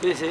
Sí, sí.